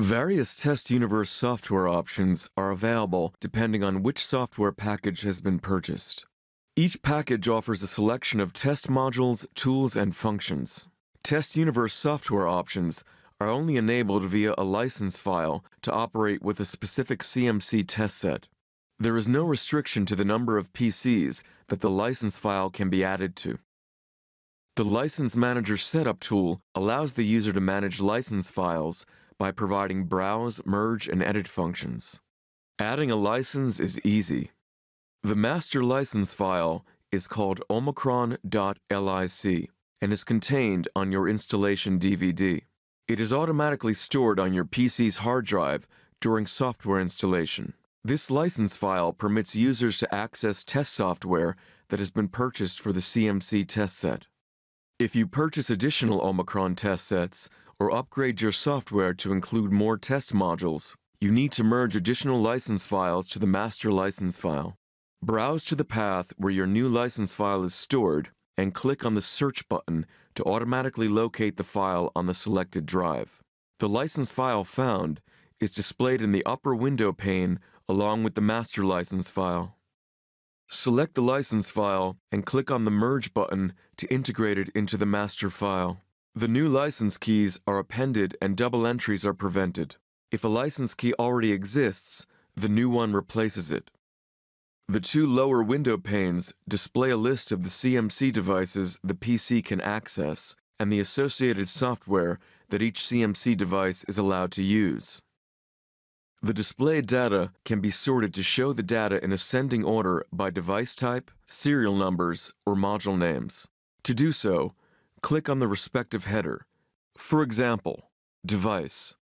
Various Test Universe software options are available depending on which software package has been purchased. Each package offers a selection of test modules, tools, and functions. Test Universe software options are only enabled via a license file to operate with a specific CMC test set. There is no restriction to the number of PCs that the license file can be added to. The License Manager Setup tool allows the user to manage license files by providing browse, merge, and edit functions. Adding a license is easy. The master license file is called omicron.lic and is contained on your installation DVD. It is automatically stored on your PC's hard drive during software installation. This license file permits users to access test software that has been purchased for the CMC test set. If you purchase additional Omicron test sets or upgrade your software to include more test modules, you need to merge additional license files to the master license file. Browse to the path where your new license file is stored and click on the Search button to automatically locate the file on the selected drive. The license file found is displayed in the upper window pane along with the master license file. Select the license file and click on the Merge button to integrate it into the master file. The new license keys are appended and double entries are prevented. If a license key already exists, the new one replaces it. The two lower window panes display a list of the CMC devices the PC can access and the associated software that each CMC device is allowed to use. The displayed data can be sorted to show the data in ascending order by device type, serial numbers, or module names. To do so, click on the respective header. For example, Device.